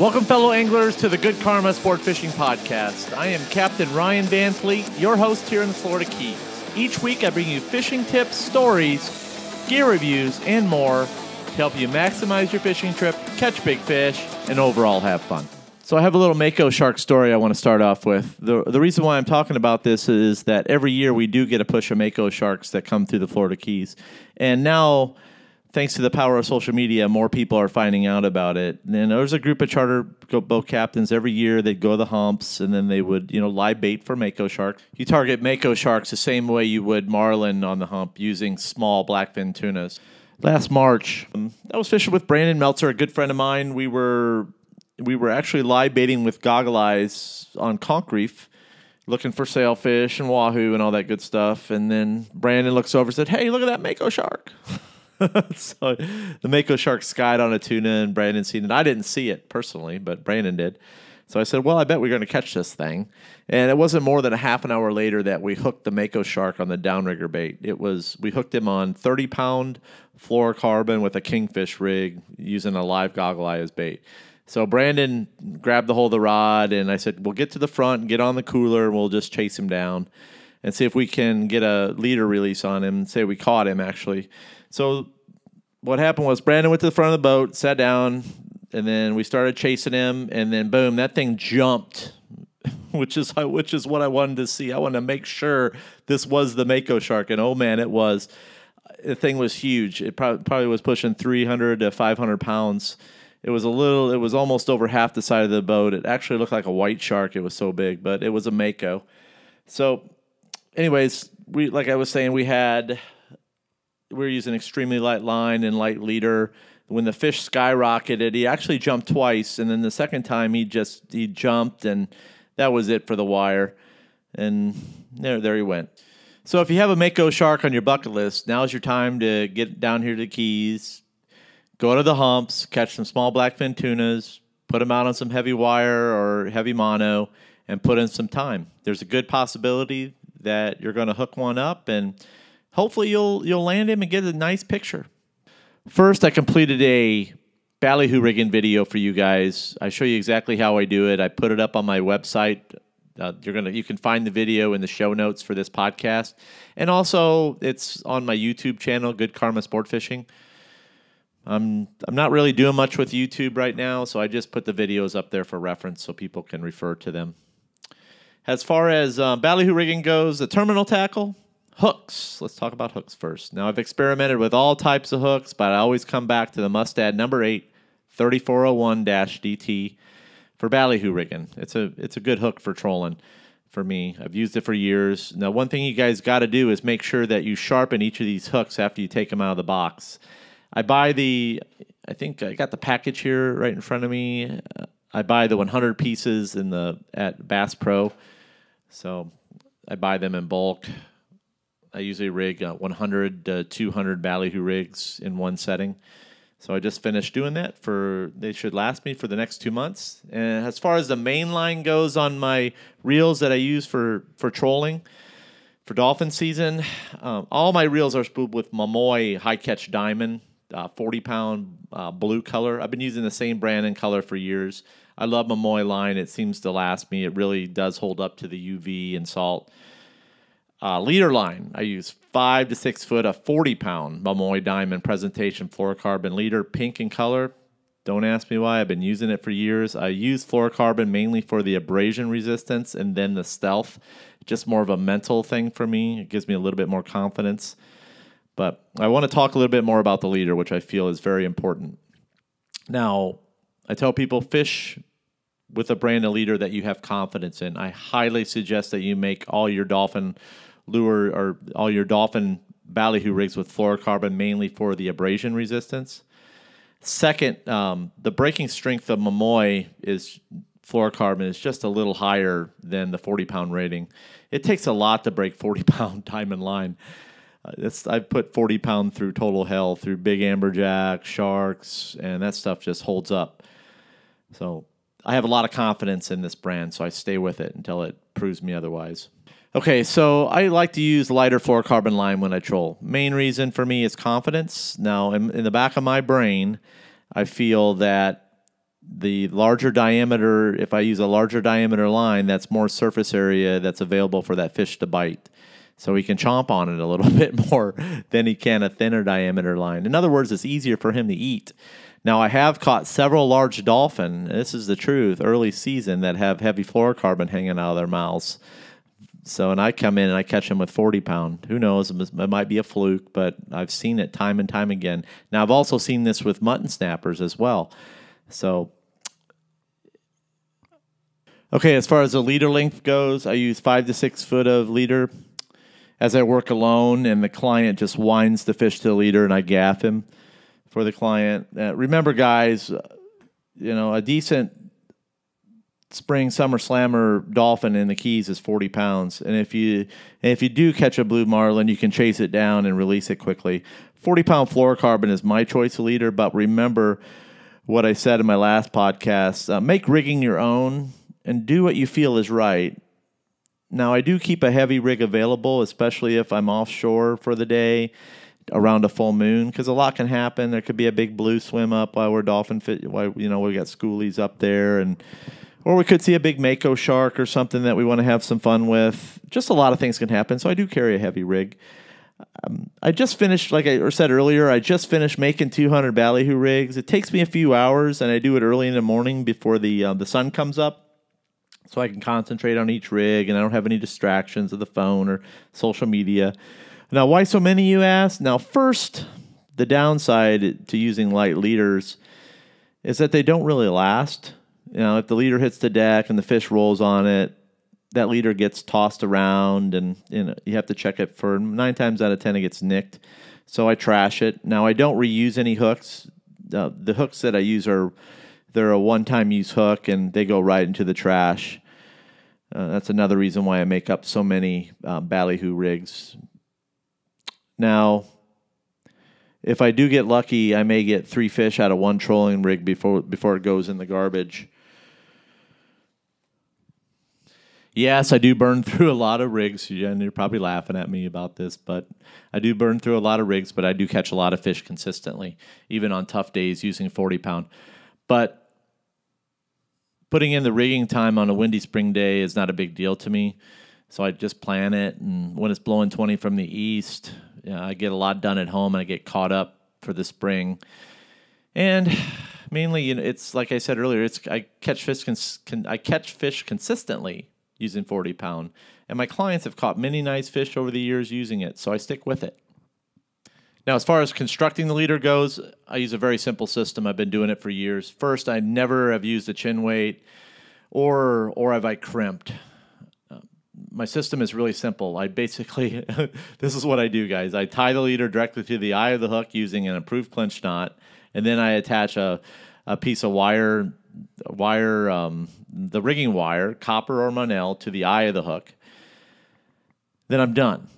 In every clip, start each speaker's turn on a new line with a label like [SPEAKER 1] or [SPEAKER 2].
[SPEAKER 1] Welcome, fellow anglers, to the Good Karma Sport Fishing Podcast. I am Captain Ryan Van Fleet, your host here in the Florida Keys. Each week, I bring you fishing tips, stories, gear reviews, and more to help you maximize your fishing trip, catch big fish, and overall have fun. So, I have a little Mako shark story I want to start off with. The, the reason why I'm talking about this is that every year we do get a push of Mako sharks that come through the Florida Keys. And now, thanks to the power of social media, more people are finding out about it. And there's a group of charter boat captains every year. They'd go to the humps and then they would, you know, lie bait for mako shark. You target mako sharks the same way you would marlin on the hump using small blackfin tunas. Last March, um, I was fishing with Brandon Meltzer, a good friend of mine. We were we were actually live baiting with goggle eyes on conch reef looking for sailfish and wahoo and all that good stuff. And then Brandon looks over and said, Hey, look at that mako shark. so the mako shark skied on a tuna and Brandon seen it. I didn't see it personally, but Brandon did. So I said, Well, I bet we're going to catch this thing. And it wasn't more than a half an hour later that we hooked the mako shark on the downrigger bait. It was, we hooked him on 30 pound fluorocarbon with a kingfish rig using a live goggle eye as bait. So Brandon grabbed the hold of the rod, and I said, "We'll get to the front, get on the cooler, and we'll just chase him down, and see if we can get a leader release on him. And say we caught him actually." So what happened was Brandon went to the front of the boat, sat down, and then we started chasing him, and then boom, that thing jumped. Which is which is what I wanted to see. I wanted to make sure this was the mako shark, and oh man, it was. The thing was huge. It probably, probably was pushing 300 to 500 pounds it was a little. It was almost over half the side of the boat. It actually looked like a white shark. It was so big, but it was a mako. So, anyways, we like I was saying, we had we were using extremely light line and light leader. When the fish skyrocketed, he actually jumped twice, and then the second time he just he jumped, and that was it for the wire. And there, there he went. So if you have a mako shark on your bucket list, now's your time to get down here to the Keys, go to the humps, catch some small blackfin tunas, put them out on some heavy wire or heavy mono, and put in some time. There's a good possibility that you're going to hook one up, and hopefully you'll you'll land him and get a nice picture. First, I completed a ballyhoo rigging video for you guys. I show you exactly how I do it. I put it up on my website. Uh, you're gonna you can find the video in the show notes for this podcast, and also it's on my YouTube channel, Good Karma Sport Fishing. I'm I'm not really doing much with YouTube right now, so I just put the videos up there for reference so people can refer to them. As far as uh, ballyhoo rigging goes, the terminal tackle, hooks. Let's talk about hooks first. Now I've experimented with all types of hooks, but I always come back to the Mustad number 8 3401-DT for ballyhoo rigging. It's a it's a good hook for trolling for me. I've used it for years. Now one thing you guys got to do is make sure that you sharpen each of these hooks after you take them out of the box. I buy the, I think I got the package here right in front of me. Uh, I buy the 100 pieces in the at Bass Pro, so I buy them in bulk. I usually rig uh, 100 to 200 ballyhoo rigs in one setting. So I just finished doing that for they should last me for the next two months. And as far as the main line goes on my reels that I use for for trolling, for dolphin season, um, all my reels are spooled with Momoi Hi-Catch diamond uh, 40 pound uh, blue color. I've been using the same brand and color for years. I love Momoi line. It seems to last me. It really does hold up to the UV and salt. Uh, leader line, I use five to six foot, a 40 pound Momoi diamond presentation fluorocarbon leader, pink in color. Don't ask me why. I've been using it for years. I use fluorocarbon mainly for the abrasion resistance and then the stealth. Just more of a mental thing for me. It gives me a little bit more confidence. But I want to talk a little bit more about the leader, which I feel is very important. Now, I tell people fish with a brand of leader that you have confidence in. I highly suggest that you make all your dolphin lure or all your dolphin ballyhoo rigs with fluorocarbon mainly for the abrasion resistance. Second, um, the breaking strength of Momoi is fluorocarbon is just a little higher than the 40 pound rating. It takes a lot to break 40 pound diamond line. It's I've put forty pound through total hell through big amberjack, sharks, and that stuff just holds up. So I have a lot of confidence in this brand, so I stay with it until it proves me otherwise. Okay, so I like to use lighter fluorocarbon line when I troll. Main reason for me is confidence. Now, in, in the back of my brain, I feel that the larger diameter, if I use a larger diameter line, that's more surface area that's available for that fish to bite. So he can chomp on it a little bit more than he can a thinner diameter line. In other words, it's easier for him to eat. Now, I have caught several large dolphin, this is the truth, early season, that have heavy fluorocarbon hanging out of their mouths. So, and I come in and I catch him with 40 pound. Who knows? It might be a fluke, but I've seen it time and time again. Now, I've also seen this with mutton snappers as well. So, okay, as far as the leader length goes, I use five to six foot of leader as I work alone, and the client just winds the fish to the leader and I gaff him for the client. Uh, remember, guys, you know, a decent spring summer slammer dolphin in the keys is 40 pounds and if you if you do catch a blue marlin you can chase it down and release it quickly 40 pound fluorocarbon is my choice leader but remember what i said in my last podcast uh, make rigging your own and do what you feel is right now i do keep a heavy rig available especially if i'm offshore for the day around a full moon because a lot can happen. There could be a big blue swim up while we're dolphin fit. While you know we got schoolies up there, and or we could see a big mako shark or something that we want to have some fun with. Just a lot of things can happen. So I do carry a heavy rig. Um, I just finished, like I said earlier, I just finished making 200 ballyhoo rigs. It takes me a few hours, and I do it early in the morning before the uh, the sun comes up, so I can concentrate on each rig, and I don't have any distractions of the phone or social media. Now, why so many, you ask? Now, first, the downside to using light leaders is that they don't really last. You know, if the leader hits the deck and the fish rolls on it, that leader gets tossed around and you, know, you have to check it for nine times out of ten it gets nicked. So I trash it. Now I don't reuse any hooks. Uh, the hooks that I use are they're a one-time use hook and they go right into the trash. Uh, that's another reason why I make up so many um, ballyhoo rigs now, if I do get lucky, I may get three fish out of one trolling rig before before it goes in the garbage. Yes, I do burn through a lot of rigs, and you're probably laughing at me about this, but I do burn through a lot of rigs, but I do catch a lot of fish consistently, even on tough days using 40 pound. But putting in the rigging time on a windy spring day is not a big deal to me. So I just plan it, and when it's blowing 20 from the east, you know, I get a lot done at home, and I get caught up for the spring. And mainly, you know, it's like I said earlier, it's I catch fish cons- I catch fish consistently using 40 pound, and my clients have caught many nice fish over the years using it, so I stick with it. Now, as far as constructing the leader goes, I use a very simple system. I've been doing it for years. First, I never have used a chin weight, or or have I crimped um, my system is really simple. I basically, this is what I do, guys. I tie the leader directly to the eye of the hook using an improved clinch knot, and then I attach a, a piece of wire, wire, um, the rigging wire, copper or Monel, to the eye of the hook. Then I'm done.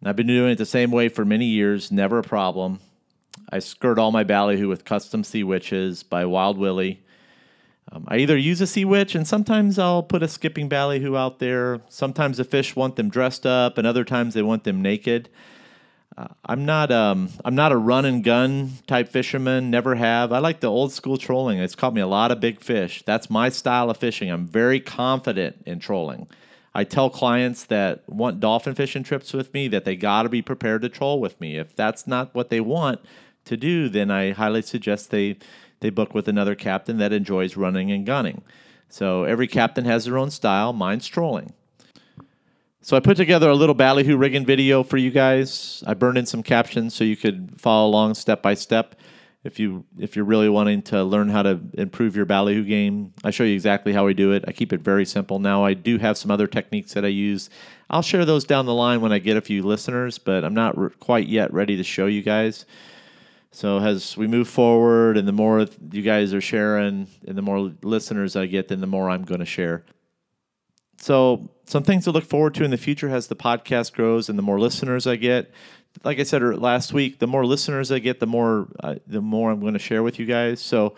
[SPEAKER 1] And I've been doing it the same way for many years, never a problem. I skirt all my ballyhoo with custom sea witches by Wild Willie. Um, I either use a sea witch, and sometimes I'll put a skipping ballyhoo out there. Sometimes the fish want them dressed up, and other times they want them naked. Uh, I'm not um, I'm not a run and gun type fisherman. Never have. I like the old school trolling. It's caught me a lot of big fish. That's my style of fishing. I'm very confident in trolling. I tell clients that want dolphin fishing trips with me that they got to be prepared to troll with me. If that's not what they want to do, then I highly suggest they they book with another captain that enjoys running and gunning. So every captain has their own style. Mine's trolling. So I put together a little ballyhoo rigging video for you guys. I burned in some captions so you could follow along step by step. If you if you're really wanting to learn how to improve your ballyhoo game, I show you exactly how we do it. I keep it very simple. Now I do have some other techniques that I use. I'll share those down the line when I get a few listeners, but I'm not quite yet ready to show you guys. So as we move forward, and the more you guys are sharing, and the more listeners I get, then the more I'm going to share. So some things to look forward to in the future as the podcast grows, and the more listeners I get. Like I said last week, the more listeners I get, the more uh, the more I'm going to share with you guys. So.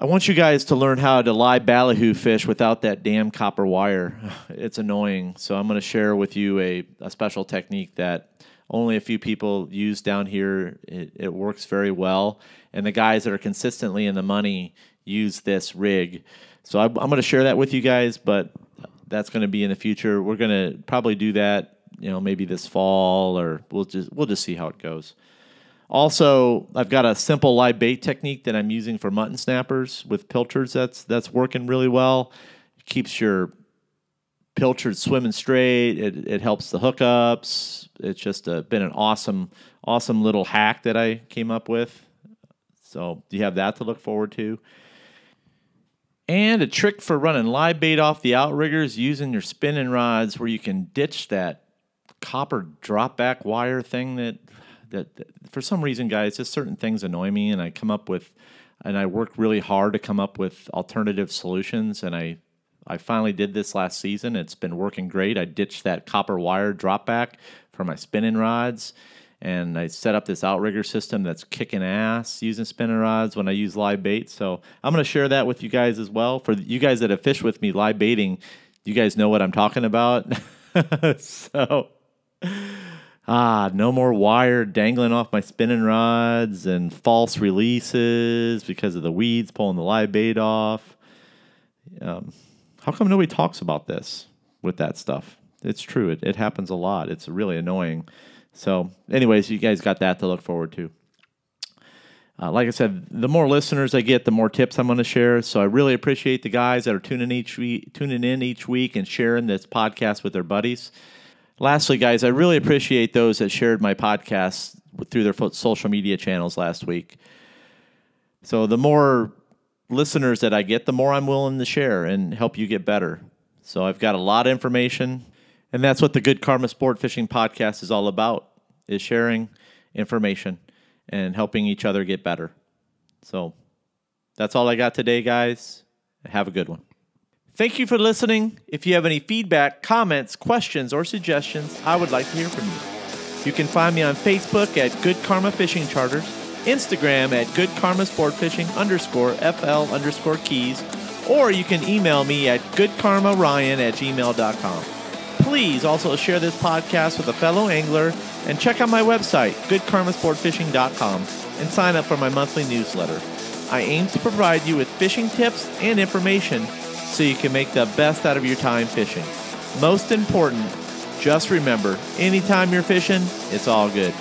[SPEAKER 1] I want you guys to learn how to live ballyhoo fish without that damn copper wire. It's annoying. So I'm going to share with you a, a special technique that only a few people use down here. It, it works very well, and the guys that are consistently in the money use this rig. So I, I'm going to share that with you guys, but that's going to be in the future. We're going to probably do that, you know, maybe this fall, or we'll just we'll just see how it goes. Also, I've got a simple live bait technique that I'm using for mutton snappers with pilchards. That's that's working really well. It keeps your pilchard swimming straight. It, it helps the hookups. It's just a, been an awesome awesome little hack that I came up with. So you have that to look forward to. And a trick for running live bait off the outriggers using your spinning rods where you can ditch that copper drop back wire thing that, that, that for some reason guys just certain things annoy me and I come up with and I work really hard to come up with alternative solutions and I I finally did this last season. It's been working great. I ditched that copper wire drop back for my spinning rods and I set up this outrigger system that's kicking ass using spinning rods when I use live bait. So I'm going to share that with you guys as well. For you guys that have fished with me live baiting, you guys know what I'm talking about. so ah, no more wire dangling off my spinning rods and false releases because of the weeds pulling the live bait off. Um, how come nobody talks about this with that stuff? It's true. It, it happens a lot. It's really annoying. So, anyways, you guys got that to look forward to. Uh, like I said, the more listeners I get, the more tips I'm going to share. So I really appreciate the guys that are tuning each week, tuning in each week and sharing this podcast with their buddies. Lastly, guys, I really appreciate those that shared my podcast through their social media channels last week. So the more listeners that I get, the more I'm willing to share and help you get better. So I've got a lot of information, and that's what the Good Karma Sport Fishing podcast is all about is sharing information and helping each other get better. So that's all I got today, guys. Have a good one. Thank you for listening. If you have any feedback, comments, questions, or suggestions, I would like to hear from you. You can find me on Facebook at Good Karma Fishing Charters, Instagram at Good Karma Sport Fishing underscore FL underscore keys, or you can email me at goodkarmaryan at gmail.com. Please also share this podcast with a fellow angler and check out my website, goodkarmasportfishing.com, and sign up for my monthly newsletter. I aim to provide you with fishing tips and information so you can make the best out of your time fishing. Most important, just remember anytime you're fishing, it's all good.